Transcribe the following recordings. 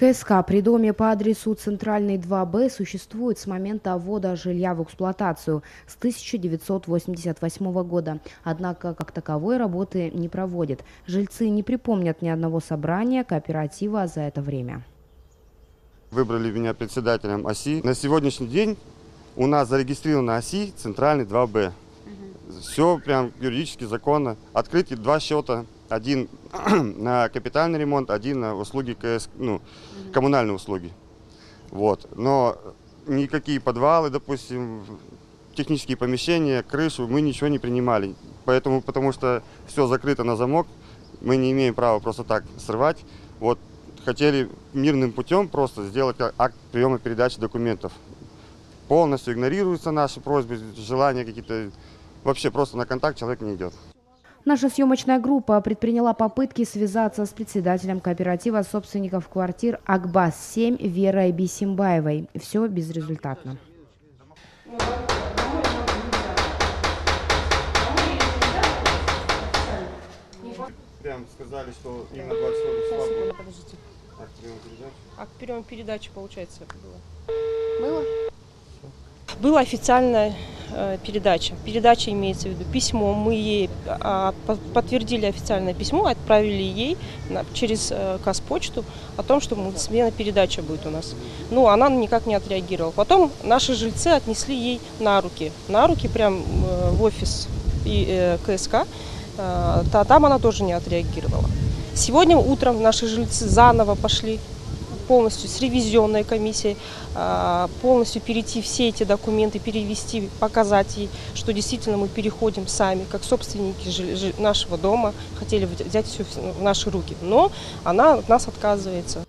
КСК при доме по адресу Центральный 2Б существует с момента ввода жилья в эксплуатацию с 1988 года. Однако, как таковой работы не проводит. Жильцы не припомнят ни одного собрания кооператива за это время. Выбрали меня председателем ОСИ. На сегодняшний день у нас зарегистрировано ОСИ Центральный 2Б. Все прям юридически законно. Открыты два счета один на капитальный ремонт, один на услуги КС, ну, коммунальные услуги. Вот. Но никакие подвалы, допустим, технические помещения, крышу мы ничего не принимали. Поэтому, потому что все закрыто на замок, мы не имеем права просто так срывать. Вот хотели мирным путем просто сделать акт приема передачи документов. Полностью игнорируются наши просьбы, желания какие-то. Вообще просто на контакт человек не идет. Наша съемочная группа предприняла попытки связаться с председателем кооператива собственников квартир Акбас-7 Верой Бисимбаевой. Все безрезультатно. Прям сказали, что именно 20 числа Секунду, подождите. акт приема передачи. Акт приема передачи, получается, было. Было? Была официальная э, передача. Передача имеется в виду письмо. Мы ей а, по- подтвердили официальное письмо, отправили ей через э, Казпочту о том, что смена передача будет у нас. Ну, она никак не отреагировала. Потом наши жильцы отнесли ей на руки. На руки прям э, в офис и э, КСК. Э, та- там она тоже не отреагировала. Сегодня утром наши жильцы заново пошли полностью с ревизионной комиссией, а, полностью перейти все эти документы, перевести, показать ей, что действительно мы переходим сами, как собственники нашего дома, хотели взять все в наши руки. Но она от нас отказывается.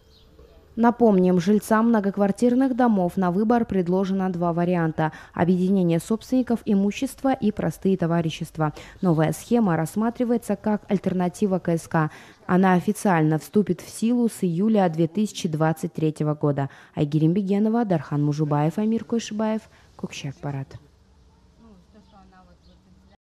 Напомним, жильцам многоквартирных домов на выбор предложено два варианта – объединение собственников имущества и простые товарищества. Новая схема рассматривается как альтернатива КСК. Она официально вступит в силу с июля 2023 года. Айгерим Бегенова, Дархан Мужубаев, Амир Койшибаев, Кукщак Парад.